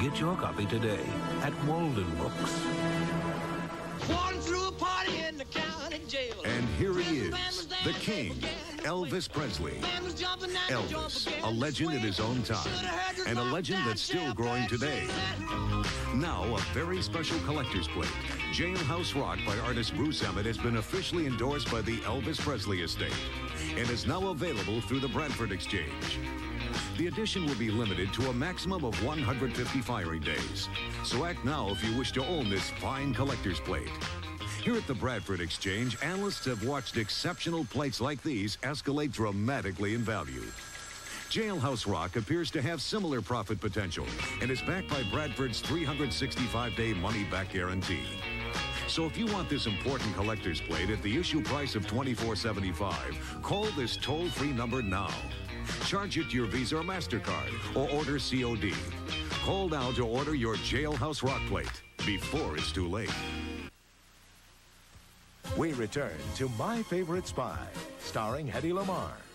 Get your copy today at Walden Books. Threw a party in the county jail. And here he is, the king, Elvis Presley. Elvis, a legend in his own time, and a legend that's still growing today. Now, a very special collector's plate, Jailhouse Rock by artist Bruce Emmett has been officially endorsed by the Elvis Presley estate and is now available through the Bradford Exchange. The edition will be limited to a maximum of 150 firing days. So act now if you wish to own this fine collector's plate. Here at the Bradford Exchange, analysts have watched exceptional plates like these escalate dramatically in value. Jailhouse Rock appears to have similar profit potential and is backed by Bradford's 365-day money-back guarantee. So if you want this important collector's plate at the issue price of $24.75, call this toll-free number now. Charge it to your Visa or MasterCard or order COD. Call now to order your Jailhouse Rock plate before it's too late. We return to My Favorite Spy, starring Hedy Lamarr.